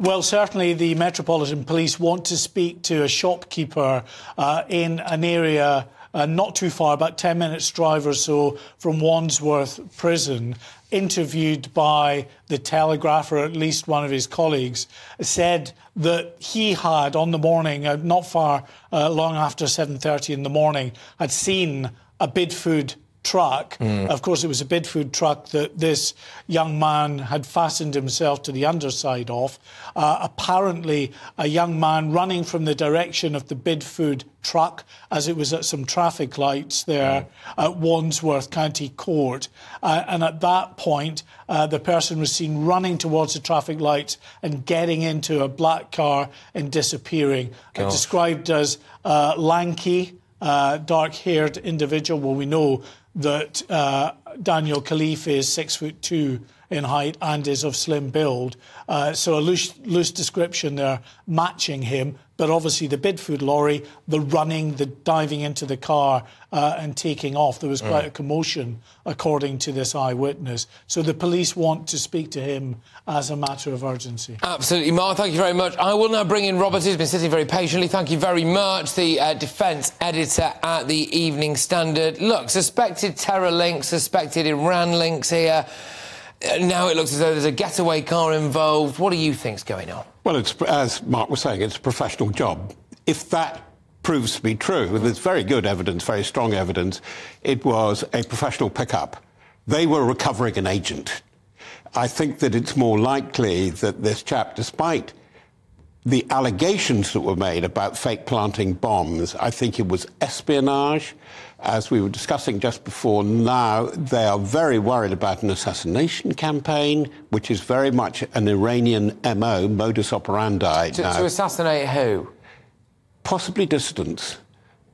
Well, certainly the Metropolitan Police want to speak to a shopkeeper uh, in an area uh, not too far, about 10 minutes' drive or so from Wandsworth Prison, interviewed by the Telegraph, or at least one of his colleagues, said that he had, on the morning, uh, not far, uh, long after 7.30 in the morning, had seen a Bidfood truck. Mm. Of course, it was a Bidfood truck that this young man had fastened himself to the underside of. Uh, apparently, a young man running from the direction of the Bidfood truck as it was at some traffic lights there mm. at Wandsworth County Court. Uh, and at that point, uh, the person was seen running towards the traffic lights and getting into a black car and disappearing. described as uh, lanky, uh, dark haired individual. Well, we know that uh, Daniel Khalife is six foot two in height and is of slim build. Uh, so a loose, loose description there matching him. But obviously, the Bidfood lorry, the running, the diving into the car uh, and taking off, there was quite mm. a commotion, according to this eyewitness. So the police want to speak to him as a matter of urgency. Absolutely, Mark. Thank you very much. I will now bring in Robert, who's been sitting very patiently. Thank you very much, the uh, defence editor at the Evening Standard. Look, suspected terror links, suspected Iran links here. Uh, now it looks as though there's a getaway car involved. What do you think's going on? Well, it's, as Mark was saying, it's a professional job. If that proves to be true, there's very good evidence, very strong evidence, it was a professional pickup. They were recovering an agent. I think that it's more likely that this chap, despite the allegations that were made about fake planting bombs, I think it was espionage. As we were discussing just before now, they are very worried about an assassination campaign, which is very much an Iranian MO, modus operandi. To, to assassinate who? Possibly dissidents.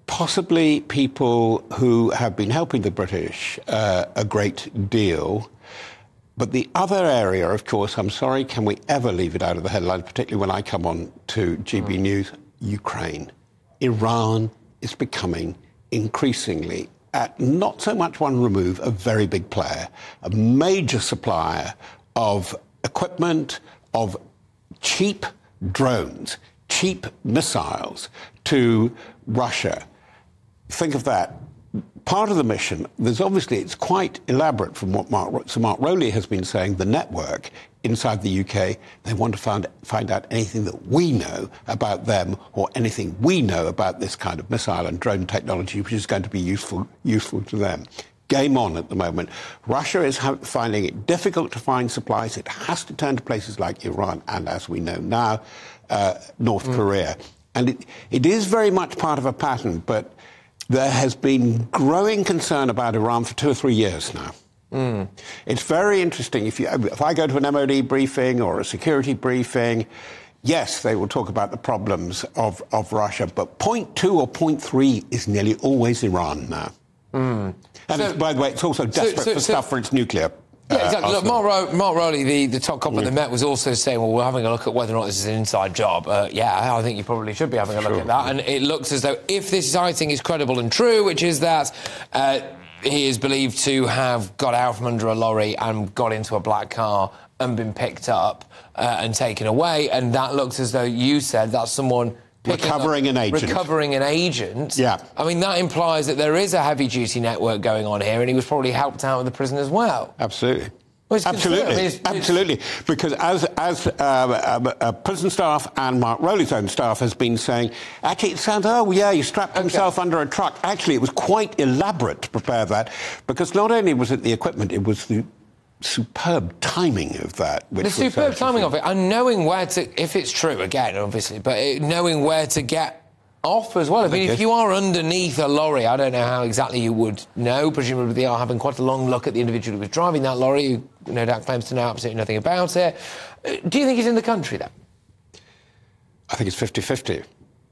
Possibly people who have been helping the British uh, a great deal but the other area, of course, I'm sorry, can we ever leave it out of the headlines, particularly when I come on to GB mm. News? Ukraine. Iran is becoming increasingly, at not so much one remove, a very big player, a major supplier of equipment, of cheap drones, cheap missiles to Russia. Think of that part of the mission, there's obviously, it's quite elaborate from what Mark, Sir Mark Rowley has been saying, the network inside the UK, they want to find, find out anything that we know about them or anything we know about this kind of missile and drone technology, which is going to be useful, useful to them. Game on at the moment. Russia is finding it difficult to find supplies. It has to turn to places like Iran and, as we know now, uh, North mm. Korea. And it, it is very much part of a pattern, but there has been growing concern about Iran for two or three years now. Mm. It's very interesting. If, you, if I go to an MOD briefing or a security briefing, yes, they will talk about the problems of, of Russia, but point two or point three is nearly always Iran now. Mm. And so, by the way, it's also desperate so, so, for stuff for its nuclear yeah, exactly. Look, Mark, Ro- Mark Rowley, the, the top cop yeah. of the Met, was also saying, well, we're having a look at whether or not this is an inside job. Uh, yeah, I think you probably should be having a look sure. at that. And it looks as though if this sighting is credible and true, which is that uh, he is believed to have got out from under a lorry and got into a black car and been picked up uh, and taken away, and that looks as though you said that's someone recovering an agent. Recovering an agent. Yeah. I mean, that implies that there is a heavy duty network going on here, and he was probably helped out of the prison as well. Absolutely. Well, absolutely, I mean, it's, absolutely. It's... Because as as uh, uh, uh, prison staff and Mark Rowley's own staff has been saying, actually, it sounds oh yeah, he strapped okay. himself under a truck. Actually, it was quite elaborate to prepare that, because not only was it the equipment, it was the superb timing of that. the superb timing of it, and knowing where to, if it's true, again, obviously, but it, knowing where to get off as well. I mean, if you are underneath a lorry, I don't know how exactly you would know. Presumably, they are having quite a long look at the individual who was driving that lorry, who no doubt claims to know absolutely nothing about it. Uh, do you think he's in the country, then? I think it's 50 50.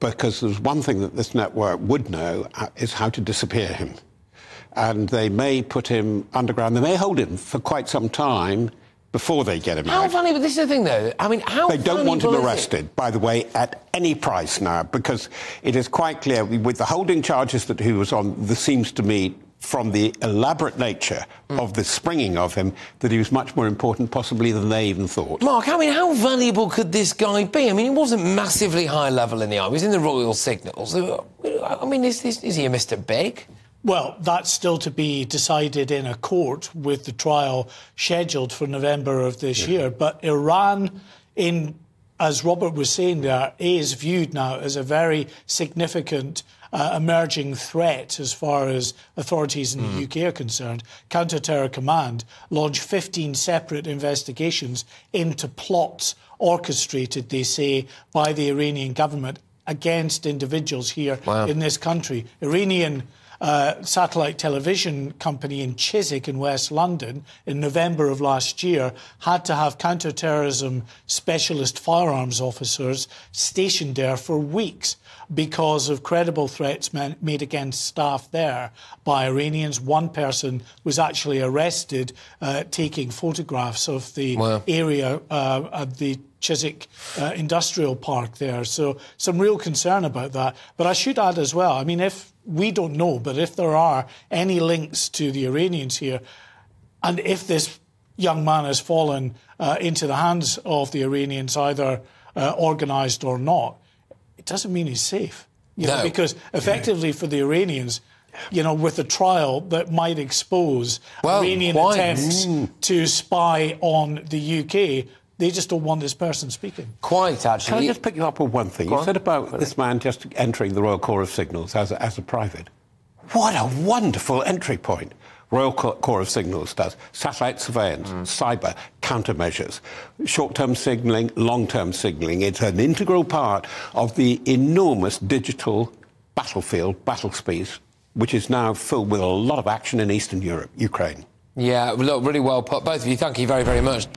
Because there's one thing that this network would know uh, is how to disappear him and they may put him underground. They may hold him for quite some time before they get him how out. funny, but this is the thing, though. I mean, how They don't want him arrested, by the way, at any price now, because it is quite clear with the holding charges that he was on, this seems to me from the elaborate nature mm. of the springing of him that he was much more important, possibly, than they even thought. Mark, I mean, how valuable could this guy be? I mean, he wasn't massively high level in the army. He was in the Royal Signals. I mean, is, is, is he a Mr. Big? Well, that's still to be decided in a court with the trial scheduled for November of this year. But Iran, in as Robert was saying there, is viewed now as a very significant uh, emerging threat as far as authorities in mm. the hmm. UK are concerned. Counter-Terror Command launched 15 separate investigations into plots orchestrated, they say, by the Iranian government against individuals here wow. in this country. Iranian uh, satellite television company in Chiswick in West London in November of last year had to have counter-terrorism specialist firearms officers stationed there for weeks because of credible threats made against staff there by Iranians. One person was actually arrested uh, taking photographs of the wow. area uh, at the Chiswick uh, Industrial Park there. So some real concern about that. But I should add as well, I mean, if we don't know, but if there are any links to the Iranians here, and if this young man has fallen uh, into the hands of the Iranians, either uh, organised or not, it doesn't mean he's safe. You no. know, because effectively for the Iranians, you know, with a trial that might expose well, Iranian why? attempts mm. to spy on the UK, they just don't want this person speaking. Quite, actually. Can I just pick you up on one thing? Go you on. said about this man just entering the Royal Corps of Signals as a, as a private. What a wonderful entry point. Royal Corps of Signals does satellite surveillance, mm. cyber, countermeasures, short term signalling, long term signalling. It's an integral part of the enormous digital battlefield, battle space, which is now filled with a lot of action in Eastern Europe, Ukraine. Yeah, look, really well put. Both of you, thank you very, very much.